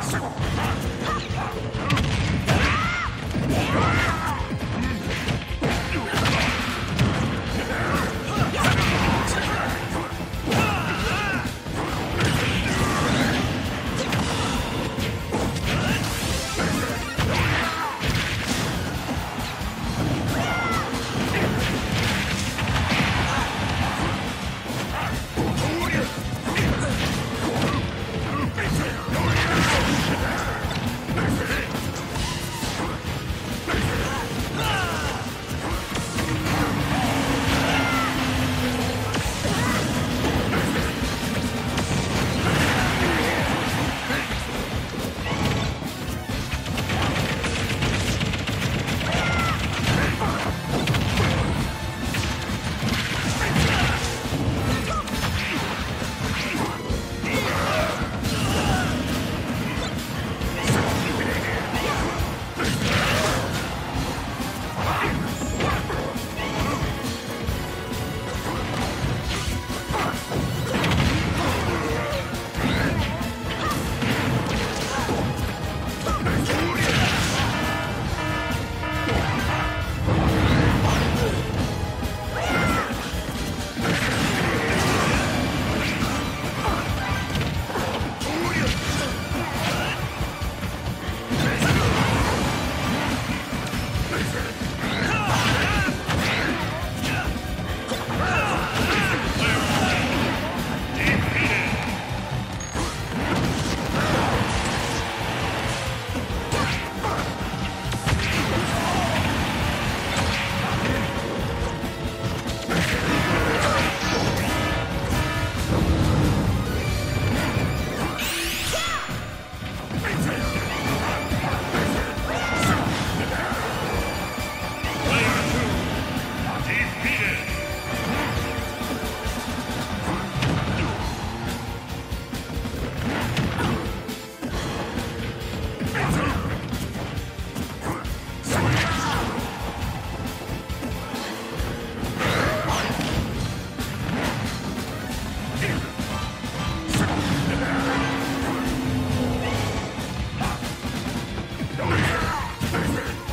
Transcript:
Yeah! Perfect.